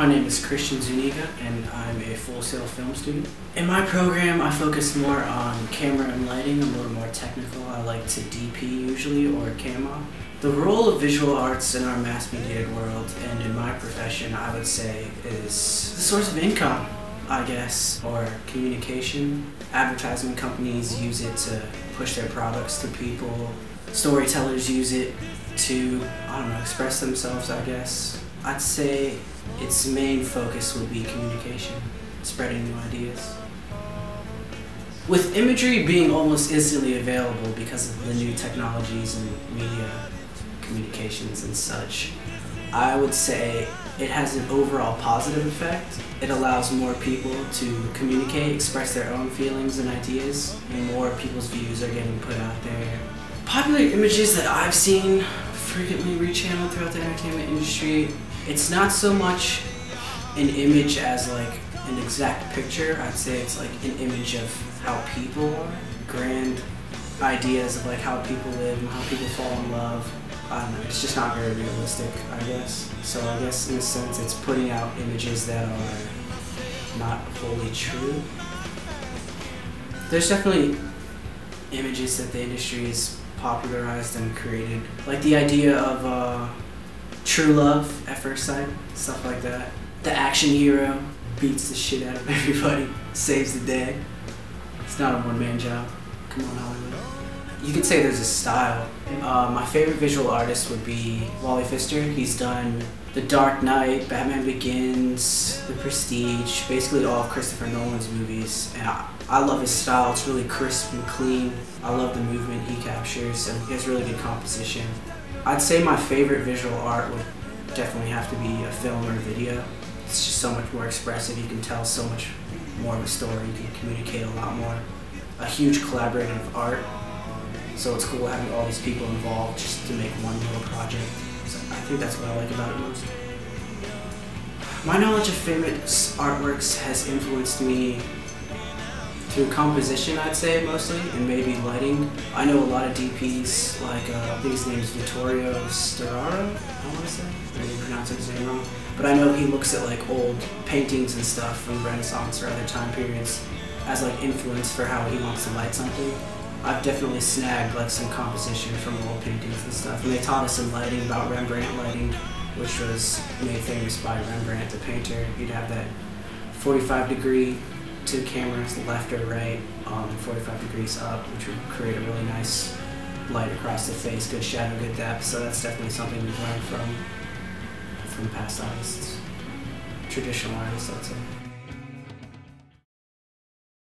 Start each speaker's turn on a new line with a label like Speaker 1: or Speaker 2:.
Speaker 1: My name is Christian Zuniga and I'm a Full Sail film student. In my program I focus more on camera and lighting, a little more technical. I like to DP usually or camo. The role of visual arts in our mass mediated world and in my profession I would say is the source of income. I guess, or communication. Advertising companies use it to push their products to people. Storytellers use it to, I don't know, express themselves, I guess. I'd say its main focus would be communication, spreading new ideas. With imagery being almost instantly available because of the new technologies and media communications and such, I would say it has an overall positive effect. It allows more people to communicate, express their own feelings and ideas, and more people's views are getting put out there. Popular images that I've seen frequently rechanneled throughout the entertainment industry, it's not so much an image as like an exact picture. I'd say it's like an image of how people are, grand ideas of like how people live and how people fall in love I it's just not very realistic, I guess. So I guess in a sense it's putting out images that are not wholly true. There's definitely images that the industry has popularized and created. Like the idea of uh, true love at first sight, stuff like that. The action hero beats the shit out of everybody, saves the day. It's not a one-man job. Come on, Hollywood you could say there's a style. Uh, my favorite visual artist would be Wally Pfister. He's done The Dark Knight, Batman Begins, The Prestige, basically all of Christopher Nolan's movies. And I, I love his style. It's really crisp and clean. I love the movement he captures, and he has really good composition. I'd say my favorite visual art would definitely have to be a film or a video. It's just so much more expressive. You can tell so much more of a story. You can communicate a lot more. A huge collaborative art so it's cool having all these people involved just to make one little project. So I think that's what I like about it most. My knowledge of famous artworks has influenced me through composition, I'd say mostly, and maybe lighting. I know a lot of DPs, like uh, I think his name is Vittorio Storaro, I want to say. Maybe pronouncing his name wrong. But I know he looks at like old paintings and stuff from Renaissance or other time periods as like influence for how he wants to light something. I've definitely snagged like some composition from old paintings and stuff. And they taught us some lighting about Rembrandt lighting, which was made famous by Rembrandt the painter. He'd have that 45 degree to the camera's left or right, um, 45 degrees up, which would create a really nice light across the face, good shadow, good depth. So that's definitely something we've learned from from past artists, traditional artists, I'd say.